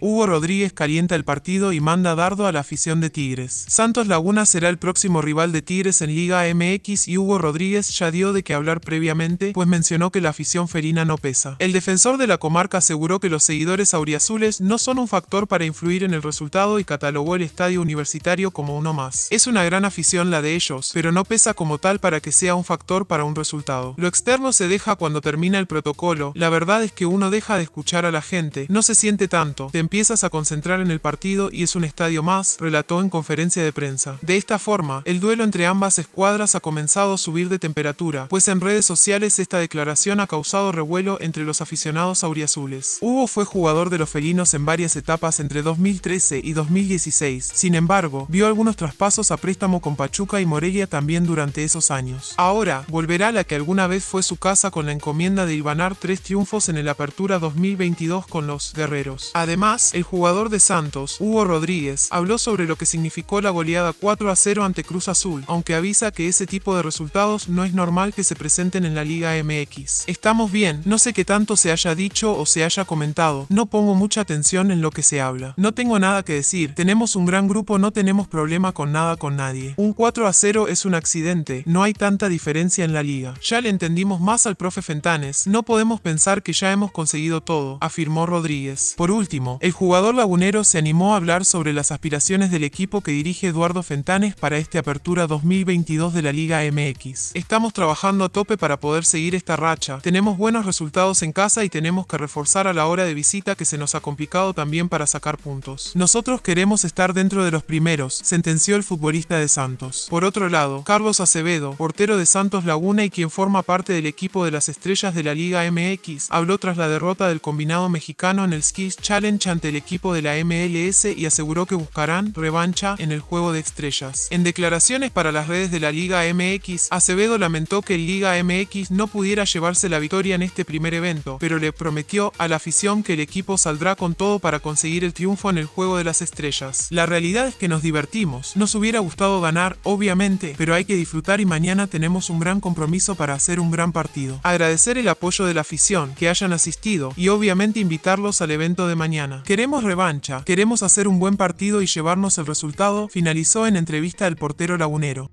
Hugo Rodríguez calienta el partido y manda dardo a la afición de Tigres. Santos Laguna será el próximo rival de Tigres en Liga MX y Hugo Rodríguez ya dio de qué hablar previamente, pues mencionó que la afición felina no pesa. El defensor de la comarca aseguró que los seguidores auriazules no son un factor para influir en el resultado y catalogó el estadio universitario como uno más. Es una gran afición la de ellos, pero no pesa como tal para que sea un factor para un resultado. Lo externo se deja cuando termina el protocolo, la verdad es que uno deja de escuchar a la gente, no se siente tanto, empiezas a concentrar en el partido y es un estadio más, relató en conferencia de prensa. De esta forma, el duelo entre ambas escuadras ha comenzado a subir de temperatura, pues en redes sociales esta declaración ha causado revuelo entre los aficionados auriazules. Hugo fue jugador de los felinos en varias etapas entre 2013 y 2016, sin embargo, vio algunos traspasos a préstamo con Pachuca y Morelia también durante esos años. Ahora, volverá a la que alguna vez fue su casa con la encomienda de hilvanar tres triunfos en el Apertura 2022 con los Guerreros. Además, el jugador de Santos, Hugo Rodríguez, habló sobre lo que significó la goleada 4 a 0 ante Cruz Azul, aunque avisa que ese tipo de resultados no es normal que se presenten en la Liga MX. Estamos bien, no sé qué tanto se haya dicho o se haya comentado, no pongo mucha atención en lo que se habla. No tengo nada que decir, tenemos un gran grupo, no tenemos problema con nada con nadie. Un 4 a 0 es un accidente, no hay tanta diferencia en la liga. Ya le entendimos más al profe Fentanes, no podemos pensar que ya hemos conseguido todo, afirmó Rodríguez. Por último, el jugador lagunero se animó a hablar sobre las aspiraciones del equipo que dirige Eduardo Fentanes para este Apertura 2022 de la Liga MX. Estamos trabajando a tope para poder seguir esta racha, tenemos buenos resultados en casa y tenemos que reforzar a la hora de visita que se nos ha complicado también para sacar puntos. Nosotros queremos estar dentro de los primeros, sentenció el futbolista de Santos. Por otro lado, Carlos Acevedo, portero de Santos Laguna y quien forma parte del equipo de las estrellas de la Liga MX, habló tras la derrota del combinado mexicano en el Skis Challenge ante el equipo de la MLS y aseguró que buscarán revancha en el juego de estrellas. En declaraciones para las redes de la Liga MX, Acevedo lamentó que el Liga MX no pudiera llevarse la victoria en este primer evento, pero le prometió a la afición que el equipo saldrá con todo para conseguir el triunfo en el juego de las estrellas. La realidad es que nos divertimos, nos hubiera gustado ganar, obviamente, pero hay que disfrutar y mañana tenemos un gran compromiso para hacer un gran partido. Agradecer el apoyo de la afición, que hayan asistido y obviamente invitarlos al evento de mañana. Queremos revancha, queremos hacer un buen partido y llevarnos el resultado, finalizó en entrevista el portero lagunero.